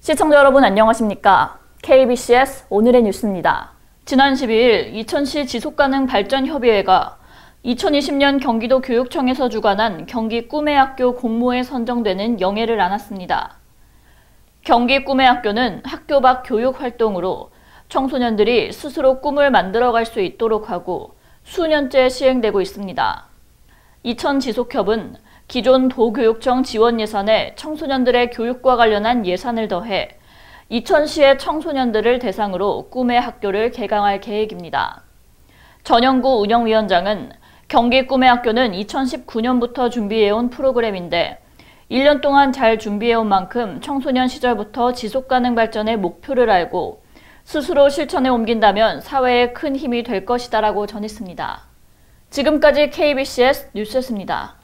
시청자 여러분 안녕하십니까? KBCS 오늘의 뉴스입니다. 지난 12일 이천시 지속가능 발전협의회가 2020년 경기도 교육청에서 주관한 경기 꿈의 학교 공모에 선정되는 영예를 안았습니다. 경기 꿈의 학교는 학교 밖 교육 활동으로 청소년들이 스스로 꿈을 만들어갈 수 있도록 하고 수년째 시행되고 있습니다. 이천 지속협은 기존 도교육청 지원 예산에 청소년들의 교육과 관련한 예산을 더해 이천시의 청소년들을 대상으로 꿈의 학교를 개강할 계획입니다. 전영구 운영위원장은 경기 꿈의 학교는 2019년부터 준비해온 프로그램인데 1년 동안 잘 준비해온 만큼 청소년 시절부터 지속가능 발전의 목표를 알고 스스로 실천에 옮긴다면 사회에 큰 힘이 될 것이다라고 전했습니다. 지금까지 KBCS 뉴스였습니다.